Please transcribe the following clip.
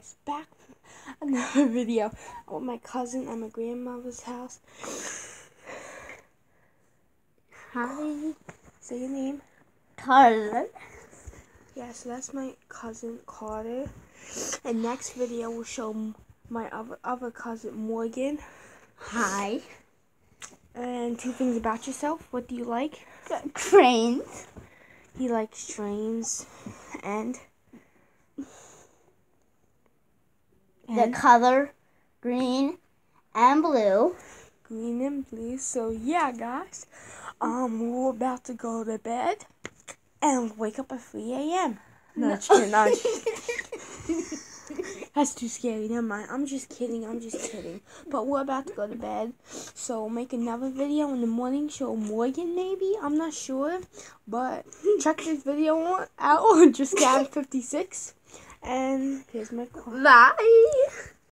guys, back another video with my cousin at my grandmother's house. Hi, Say your name. Carla. Yeah, so that's my cousin Carter. And next video will show my other other cousin Morgan. Hi. And two things about yourself. What do you like? Trains. He likes trains and The color green and blue. green and blue. So yeah, guys, um, we're about to go to bed and wake up at 3 a.m. No. No, That's too scary. Never mind. I'm just kidding. I'm just kidding. But we're about to go to bed. So we'll make another video in the morning. Show Morgan maybe. I'm not sure. But check this video out. Just got 56. And here's my call. Bye.